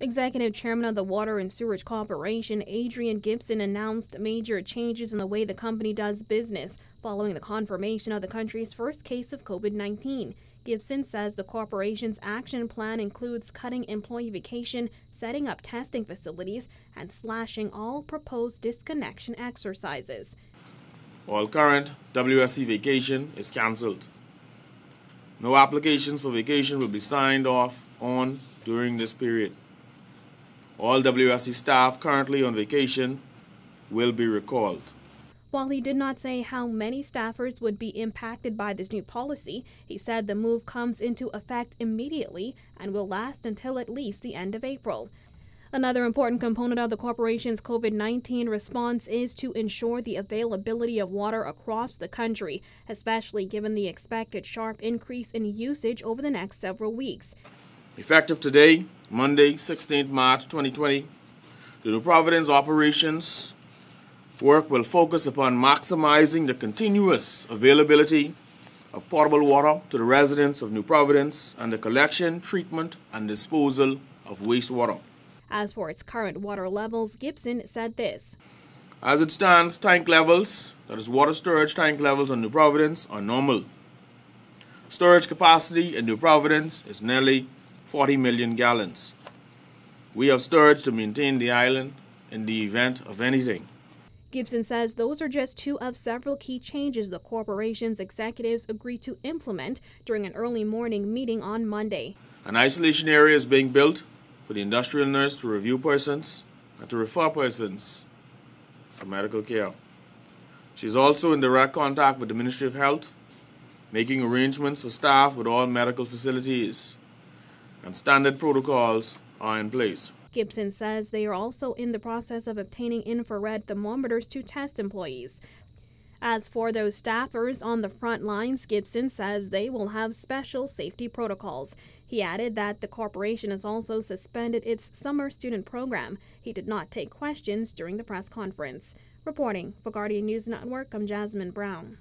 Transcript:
Executive Chairman of the Water and Sewerage Corporation, Adrian Gibson, announced major changes in the way the company does business following the confirmation of the country's first case of COVID 19. Gibson says the corporation's action plan includes cutting employee vacation, setting up testing facilities, and slashing all proposed disconnection exercises. All current WSC vacation is cancelled. No applications for vacation will be signed off on during this period. All WSC staff currently on vacation will be recalled. While he did not say how many staffers would be impacted by this new policy, he said the move comes into effect immediately and will last until at least the end of April. Another important component of the corporation's COVID 19 response is to ensure the availability of water across the country, especially given the expected sharp increase in usage over the next several weeks. Effective today, Monday, 16th March 2020, the New Providence operations work will focus upon maximizing the continuous availability of potable water to the residents of New Providence and the collection, treatment, and disposal of wastewater. As for its current water levels, Gibson said this. As it stands, tank levels, that is water storage tank levels on New Providence, are normal. Storage capacity in New Providence is nearly 40 million gallons. We have storage to maintain the island in the event of anything. Gibson says those are just two of several key changes the corporation's executives agreed to implement during an early morning meeting on Monday. An isolation area is being built for the industrial nurse to review persons and to refer persons for medical care. She is also in direct contact with the Ministry of Health, making arrangements for staff with all medical facilities and standard protocols are in place. Gibson says they are also in the process of obtaining infrared thermometers to test employees. As for those staffers on the front lines, Gibson says they will have special safety protocols. He added that the corporation has also suspended its summer student program. He did not take questions during the press conference. Reporting for Guardian News Network, I'm Jasmine Brown.